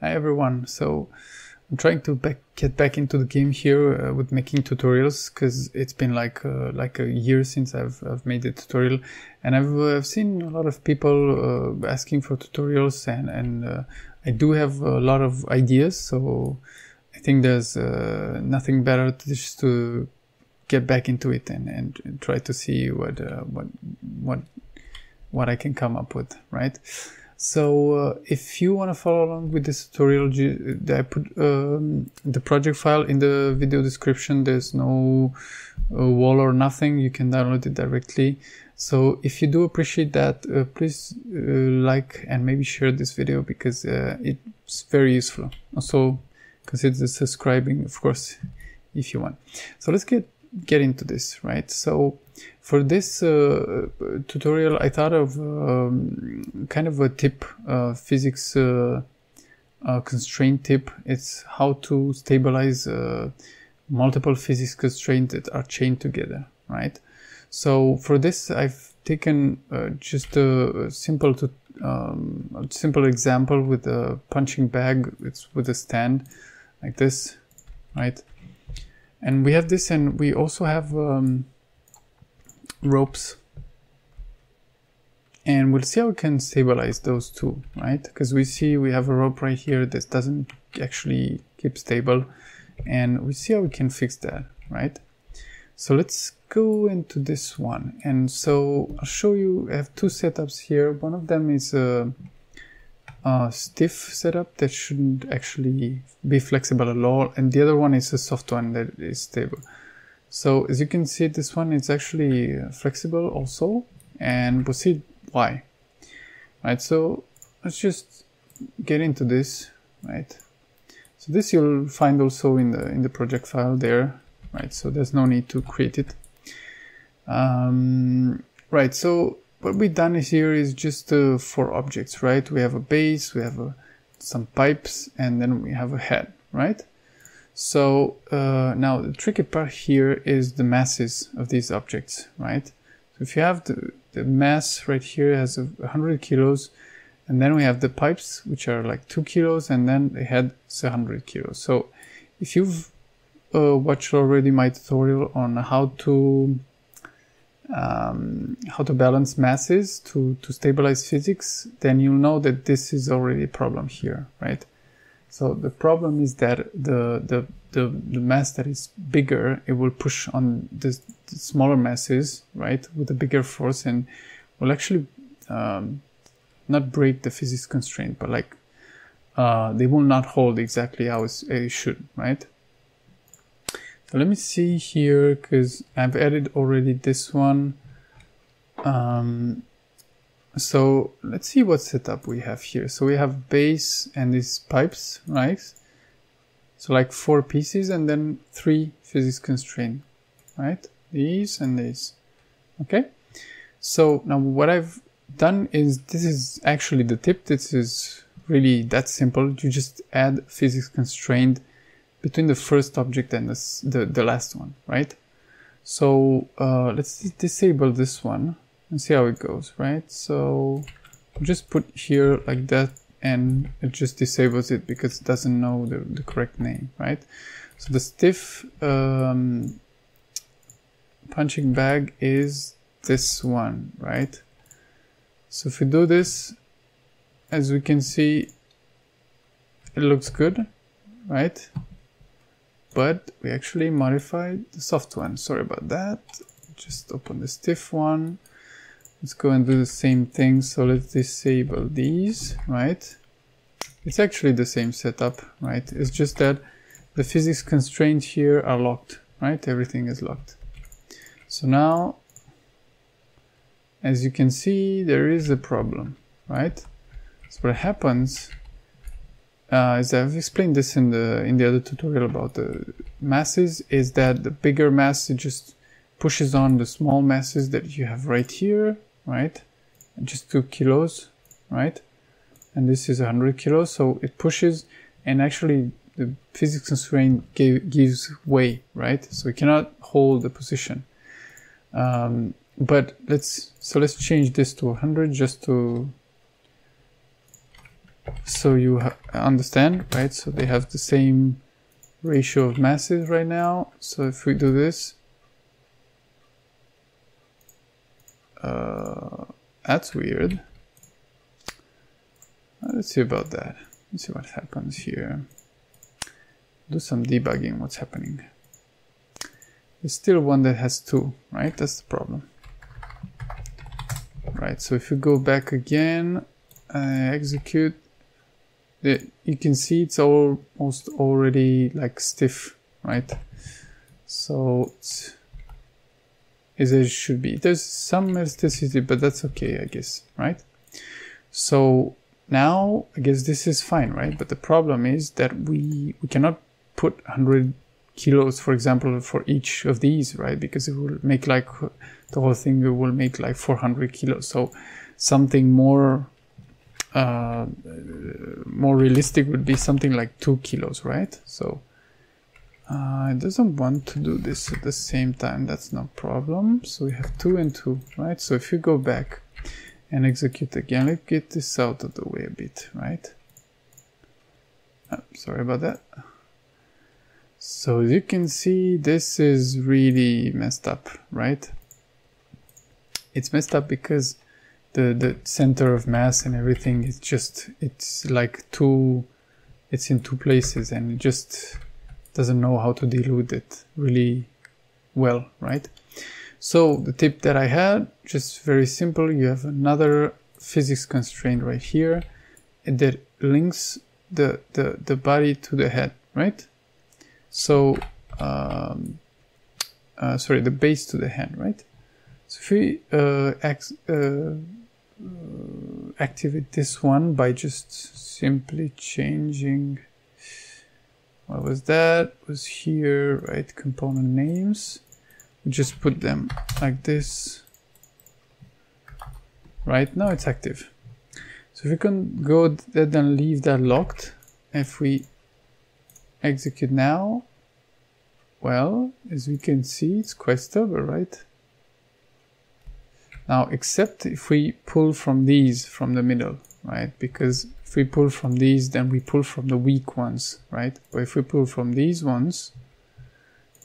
Hi everyone. So I'm trying to back, get back into the game here uh, with making tutorials because it's been like uh, like a year since I've, I've made a tutorial, and I've, uh, I've seen a lot of people uh, asking for tutorials, and and uh, I do have a lot of ideas. So I think there's uh, nothing better to just to get back into it and, and try to see what what what what I can come up with, right? So uh, if you want to follow along with this tutorial, I put um, the project file in the video description. There's no uh, wall or nothing. You can download it directly. So if you do appreciate that, uh, please uh, like and maybe share this video because uh, it's very useful. Also consider subscribing, of course, if you want. So let's get get into this, right? So for this uh, tutorial, I thought of um, kind of a tip, uh, physics uh, constraint tip. It's how to stabilize uh, multiple physics constraints that are chained together, right? So for this, I've taken uh, just a simple to um, a simple example with a punching bag. It's with a stand like this, right? And we have this, and we also have um, ropes. And we'll see how we can stabilize those two right? Because we see we have a rope right here that doesn't actually keep stable. And we see how we can fix that right? So let's go into this one. And so I'll show you I have two setups here. One of them is a, a stiff setup that shouldn't actually be flexible at all and the other one is a soft one that is stable so as you can see, this one is actually flexible also, and we'll see why. Right, so let's just get into this, right? So this you'll find also in the in the project file there, right? So there's no need to create it. Um, right, so what we've done here is just uh, four objects, right? We have a base, we have a, some pipes, and then we have a head, right? So uh, now the tricky part here is the masses of these objects, right? So if you have the, the mass right here has 100 kilos, and then we have the pipes, which are like 2 kilos, and then the head is 100 kilos. So if you've uh, watched already my tutorial on how to um, how to balance masses to, to stabilize physics, then you'll know that this is already a problem here, right? So the problem is that the, the, the, the mass that is bigger, it will push on the, the smaller masses, right, with a bigger force and will actually um, not break the physics constraint, but like uh, they will not hold exactly how it should, right? Let me see here because I've added already this one. Um, so let's see what setup we have here. So we have base and these pipes, right? So like four pieces and then three physics constraint, right? These and these. Okay. So now what I've done is this is actually the tip. This is really that simple. You just add physics constraint between the first object and the, the, the last one, right? So uh, let's disable this one and see how it goes, right? So just put here like that and it just disables it because it doesn't know the, the correct name, right? So the stiff um, punching bag is this one, right? So if we do this, as we can see, it looks good, right? But we actually modified the soft one. Sorry about that. Just open the stiff one. Let's go and do the same thing. So let's disable these right? It's actually the same setup right? It's just that the physics constraints here are locked right? Everything is locked. So now as you can see there is a problem right? So what happens uh, as I've explained this in the in the other tutorial about the masses is that the bigger mass it just pushes on the small masses that you have right here right? Just two kilos, right? And this is 100 kilos, so it pushes and actually the physics constraint gave, gives way, right? So we cannot hold the position. Um, but let's, so let's change this to 100 just to so you understand, right? So they have the same ratio of masses right now. So if we do this, uh, that's weird. Let's see about that. Let's see what happens here. Do some debugging, what's happening. There's still one that has two, right? That's the problem. Right, so if you go back again, uh, execute, the, you can see it's almost already like stiff, right? So it's as it should be. There's some elasticity, but that's okay, I guess, right? So now I guess this is fine, right? But the problem is that we we cannot put 100 kilos, for example, for each of these, right? Because it will make like the whole thing will make like 400 kilos. So something more uh, more realistic would be something like two kilos, right? So uh, it doesn't want to do this at the same time. That's no problem. So we have two and two, right? So if you go back and execute again, let's get this out of the way a bit, right? Oh, sorry about that. So as you can see, this is really messed up, right? It's messed up because the the center of mass and everything it's just it's like two it's in two places and it just doesn't know how to dilute it really well right? So the tip that i had just very simple you have another physics constraint right here that links the the, the body to the head right? So um, uh, sorry the base to the head right? So if we uh, uh, uh, Uh, activate this one by just simply changing what was that? Was here right component names. We just put them like this. Right now it's active. So if we can go ahead and leave that locked if we execute now well as we can see it's quite stable right now, except if we pull from these from the middle, right? Because if we pull from these, then we pull from the weak ones, right? But if we pull from these ones,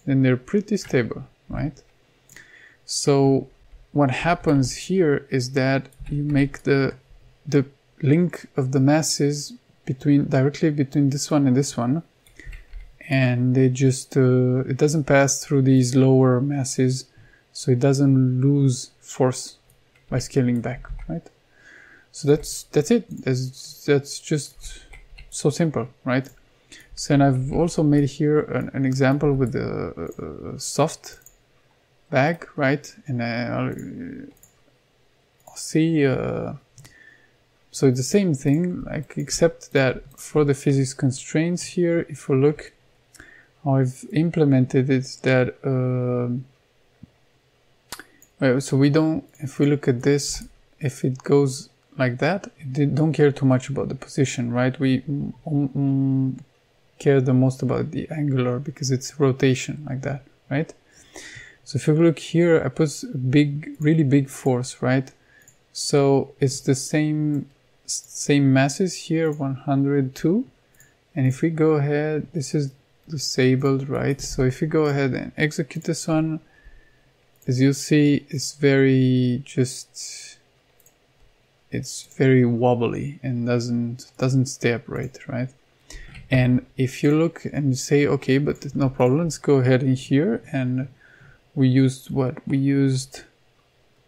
then they're pretty stable, right? So what happens here is that you make the the link of the masses between directly between this one and this one and they just uh, it doesn't pass through these lower masses so it doesn't lose force by scaling back, right? So that's that's it. That's that's just so simple, right? So and I've also made here an, an example with the uh, soft bag, right? And I'll, I'll see. Uh, so it's the same thing, like except that for the physics constraints here, if we look how I've implemented it, that. Uh, so we don't, if we look at this, if it goes like that, don't care too much about the position, right? We care the most about the angular because it's rotation like that, right? So if you look here, I put big, really big force, right? So it's the same, same masses here, 102. And if we go ahead, this is disabled, right? So if we go ahead and execute this one, as you see it's very just it's very wobbly and doesn't doesn't stay upright right? And if you look and say okay but no problem let's go ahead in here and we used what? We used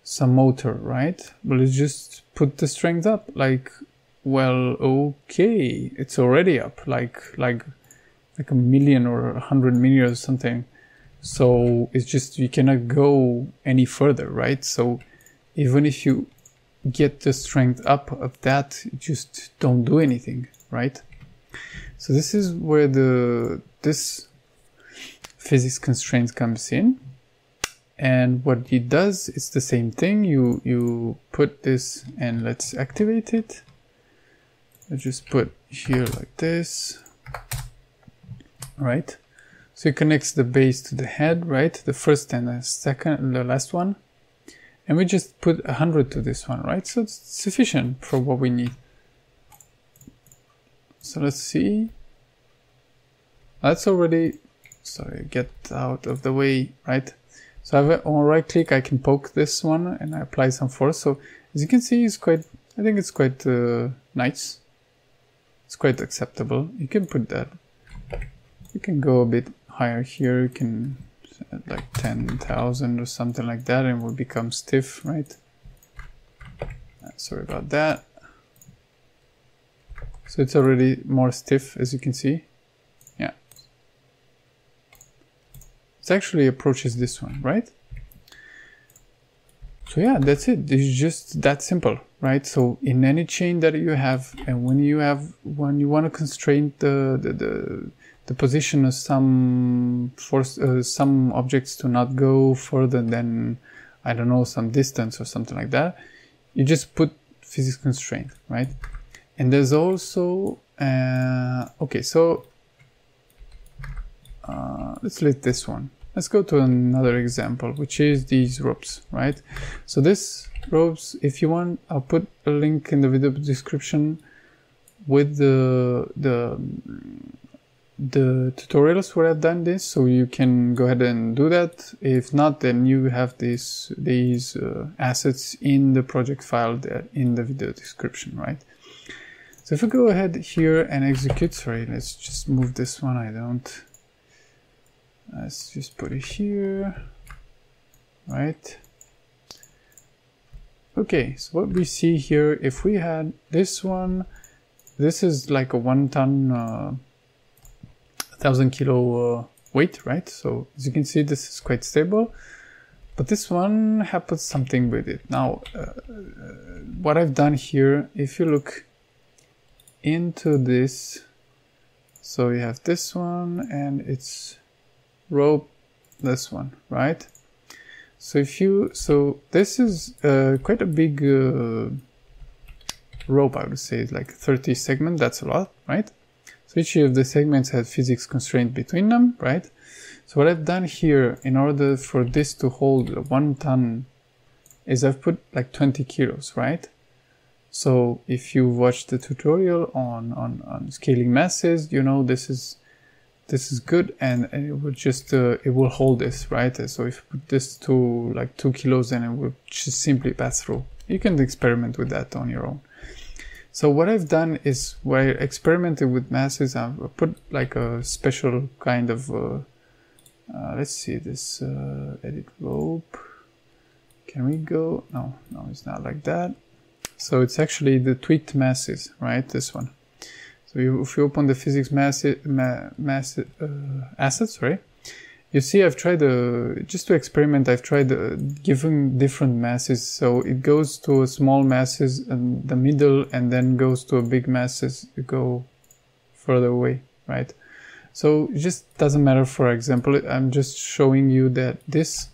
some motor right? But let's just put the strength up like well okay it's already up like like like a million or a hundred million or something so it's just you cannot go any further, right? So even if you get the strength up of that, just don't do anything, right? So this is where the this physics constraint comes in. And what it does is the same thing. You you put this and let's activate it. I just put here like this, right? So it connects the base to the head, right? The first and the second, and the last one. And we just put 100 to this one, right? So it's sufficient for what we need. So let's see. That's already, sorry, get out of the way, right? So I have on right click, I can poke this one and I apply some force. So as you can see, it's quite, I think it's quite uh, nice. It's quite acceptable. You can put that. You can go a bit higher here. You can like 10,000 or something like that and will become stiff, right? Uh, sorry about that. So it's already more stiff as you can see. Yeah. It actually approaches this one, right? So yeah, that's it. It's just that simple, right? So in any chain that you have, and when you have, when you want to constrain the, the, the, the position of some force, uh, some objects to not go further than, I don't know, some distance or something like that, you just put physics constraint, right? And there's also, uh, okay, so uh, let's let this one. Let's go to another example, which is these ropes, right? So this ropes, if you want, I'll put a link in the video description with the the the tutorials where I've done this, so you can go ahead and do that. If not, then you have these these uh, assets in the project file there in the video description, right? So if we go ahead here and execute, sorry, let's just move this one. I don't let's just put it here right okay so what we see here if we had this one this is like a one ton uh, thousand kilo uh, weight right? So as you can see this is quite stable. But this one happens something with it. Now uh, what I've done here if you look into this so you have this one and it's rope this one right? So if you so this is uh, quite a big uh, rope I would say it's like 30 segment that's a lot right so each of the segments has physics constraint between them right? So what I've done here in order for this to hold one ton is I've put like 20 kilos right? So if you watch the tutorial on, on, on scaling masses, you know this is this is good and, and it will just uh, it will hold this right? So if you put this to like two kilos then it will just simply pass through. You can experiment with that on your own so what I've done is where I experimented with masses I've put like a special kind of uh, uh, let's see this uh, edit rope can we go? No no it's not like that. So it's actually the tweaked masses right? This one. So you, if you open the physics mass, mass uh, assets, right? You see, I've tried uh, just to experiment. I've tried uh, giving different masses. So it goes to a small masses in the middle, and then goes to a big masses to go further away, right? So it just doesn't matter. For example, I'm just showing you that this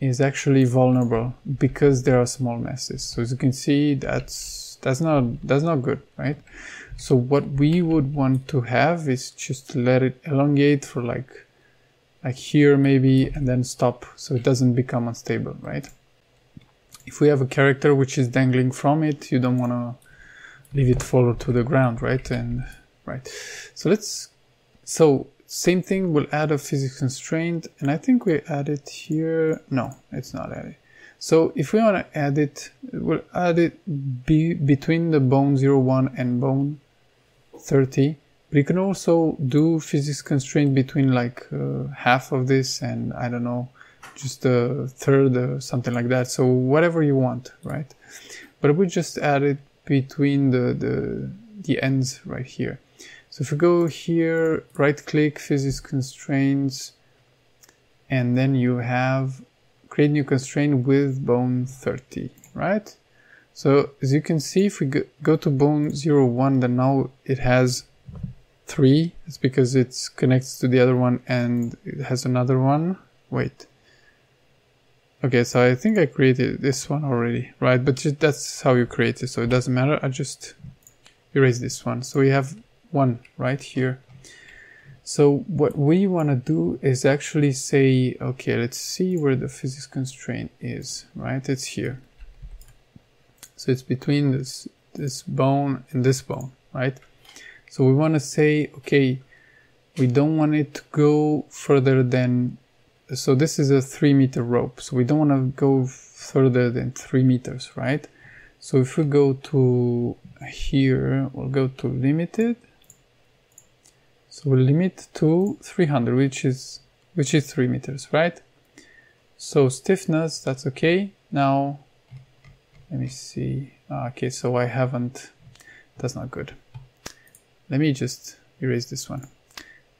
is actually vulnerable because there are small masses. So as you can see, that's that's not that's not good, right? So what we would want to have is just let it elongate for like, like here maybe, and then stop so it doesn't become unstable, right? If we have a character which is dangling from it, you don't want to leave it fall to the ground, right? And right. So let's, so same thing, we'll add a physics constraint, and I think we add it here. No, it's not added. So if we want to add it, we'll add it be between the bone 01 and bone 30 but you can also do physics constraint between like uh, half of this and I don't know just a third or something like that. So whatever you want right? But we just add it between the the, the ends right here. So if we go here right click physics constraints and then you have create new constraint with bone 30 right? So as you can see, if we go to bone 01, then now it has three. It's because it connects to the other one and it has another one. Wait. Okay, so I think I created this one already, right? But that's how you create it, so it doesn't matter. I just erase this one. So we have one right here. So what we want to do is actually say, okay, let's see where the physics constraint is, right? It's here. So it's between this, this bone and this bone, right? So we want to say, okay, we don't want it to go further than, so this is a three meter rope. So we don't want to go further than three meters, right? So if we go to here, we'll go to limited. So we'll limit to 300, which is, which is three meters, right? So stiffness, that's okay. Now, let me see. Ah, okay, so I haven't, that's not good. Let me just erase this one.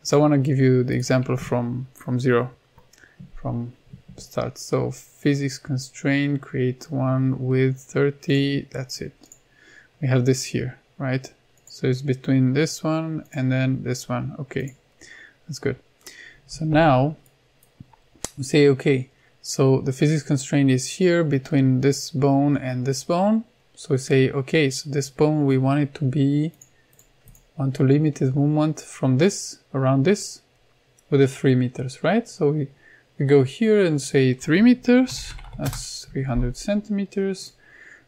So I want to give you the example from, from zero, from start. So physics constraint, create one with 30, that's it. We have this here, right? So it's between this one and then this one. Okay, that's good. So now we say, okay, so the physics constraint is here between this bone and this bone. So we say, okay, so this bone, we want it to be, want to limit its movement from this, around this, with the three meters, right? So we, we go here and say three meters, that's 300 centimeters.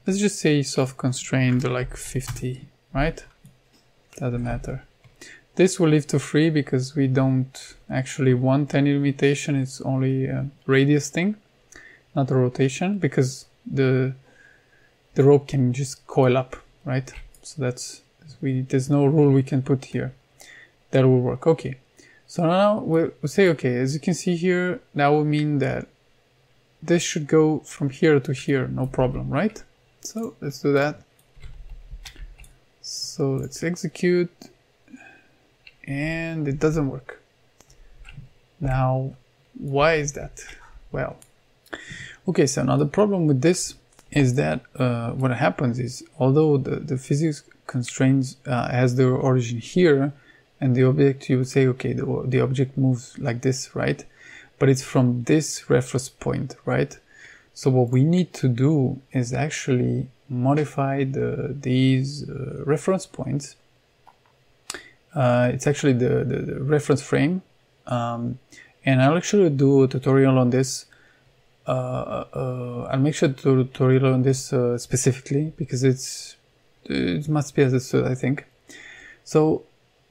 Let's just say soft constrained like 50, right? Doesn't matter. This will leave to free because we don't actually want any limitation. It's only a radius thing, not a rotation because the the rope can just coil up, right? So that's we there's no rule we can put here that will work. Okay. So now we'll say okay. As you can see here, that will mean that this should go from here to here, no problem, right? So let's do that. So let's execute and it doesn't work. Now, why is that? Well, okay, so now the problem with this is that uh, what happens is although the, the physics constraints uh, has their origin here and the object you would say okay the, the object moves like this right but it's from this reference point right so what we need to do is actually modify the, these uh, reference points uh, it's actually the, the, the reference frame. Um, and I'll actually do a tutorial on this. Uh, uh, I'll make sure to tutorial on this uh, specifically because it's it must be understood, I think. So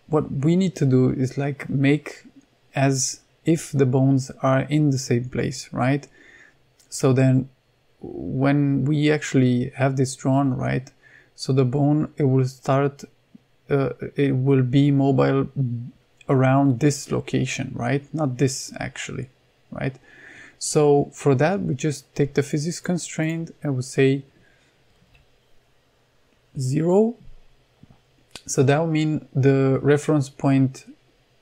what we need to do is like make as if the bones are in the same place, right? So then when we actually have this drawn, right? So the bone, it will start uh, it will be mobile around this location, right? Not this actually, right? So for that, we just take the physics constraint and we say zero. So that will mean the reference point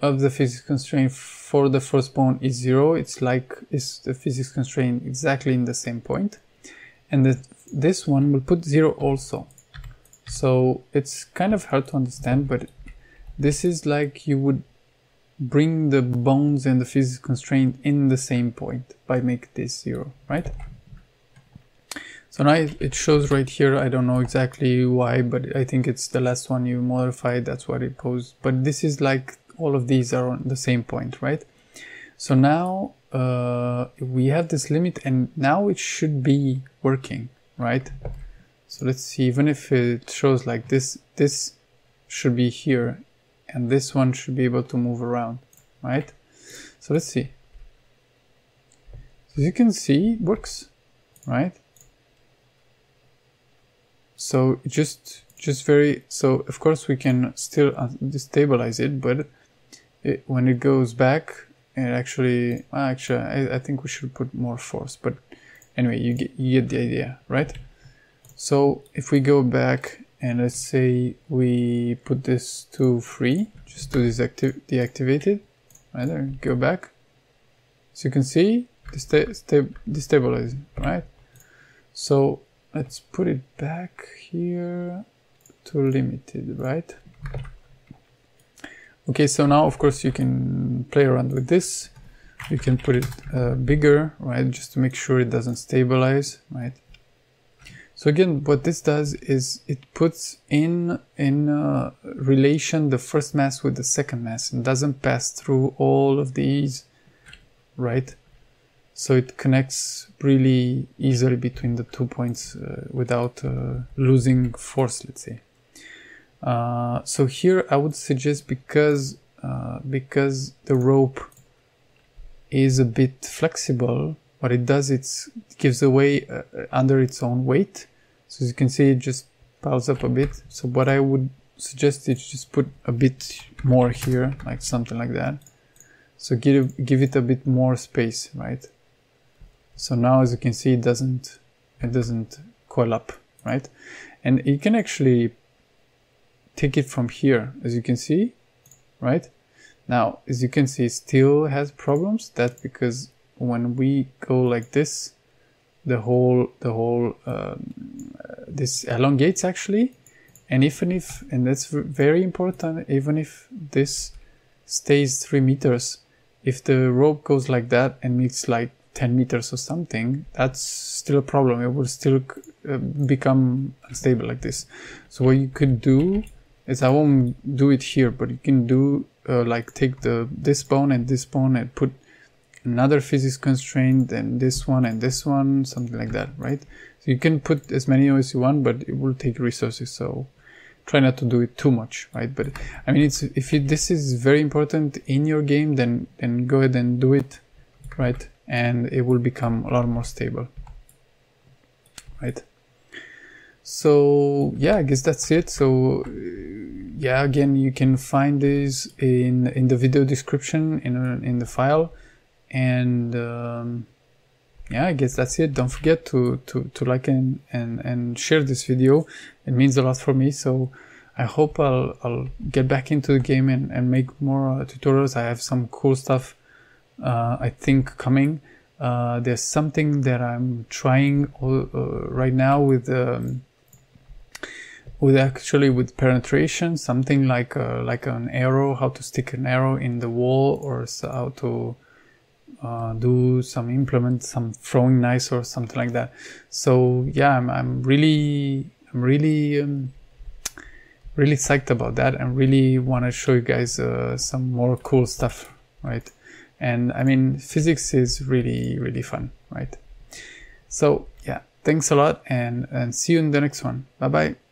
of the physics constraint for the first bone is zero. It's like is the physics constraint exactly in the same point. And the, this one will put zero also. So it's kind of hard to understand, but this is like you would bring the bones and the physics constraint in the same point by make this zero, right? So now it shows right here, I don't know exactly why, but I think it's the last one you modified, that's what it posed. But this is like all of these are on the same point, right? So now uh, we have this limit and now it should be working, right? So let's see, even if it shows like this, this should be here and this one should be able to move around, right? So let's see. As you can see, it works, right? So just, just very, so of course we can still uh, destabilize it, but it, when it goes back, it actually, well, actually, I, I think we should put more force, but anyway, you get, you get the idea, right? So if we go back and let's say we put this to free, just to deactiv deactivate it, right there, go back. So you can see, destabilizing, right? So let's put it back here to limited, right? Okay, so now of course you can play around with this. You can put it uh, bigger, right? Just to make sure it doesn't stabilize, right? So again, what this does is it puts in in uh, relation the first mass with the second mass and doesn't pass through all of these, right? So it connects really easily between the two points uh, without uh, losing force, let's say. Uh, so here I would suggest because uh, because the rope is a bit flexible, what it does it gives away uh, under its own weight. So as you can see, it just piles up a bit. So what I would suggest is just put a bit more here, like something like that. So give give it a bit more space, right? So now, as you can see, it doesn't it doesn't coil up, right? And you can actually take it from here, as you can see, right? Now, as you can see, still has problems. That's because when we go like this, the whole the whole um, this elongates actually, and even if and that's very important, even if this stays three meters, if the rope goes like that and meets like 10 meters or something, that's still a problem. It will still uh, become unstable like this. So what you could do is I won't do it here, but you can do uh, like take the this bone and this bone and put another physics constraint and this one and this one, something like that, right? So you can put as many as you want, but it will take resources. So try not to do it too much, right? But I mean, it's if it, this is very important in your game, then then go ahead and do it, right? And it will become a lot more stable, right? So yeah, I guess that's it. So yeah, again, you can find this in in the video description in in the file, and um, yeah, I guess that's it. Don't forget to to to like and and and share this video. It means a lot for me. So I hope I'll I'll get back into the game and and make more uh, tutorials. I have some cool stuff. Uh, I think coming. Uh, there's something that I'm trying uh, right now with. Um, with actually with penetration, something like uh, like an arrow, how to stick an arrow in the wall, or how to uh, do some implement some throwing knives or something like that. So yeah, I'm, I'm really I'm really um, really psyched about that and really want to show you guys uh, some more cool stuff, right? And I mean, physics is really really fun, right? So yeah, thanks a lot and and see you in the next one. Bye bye.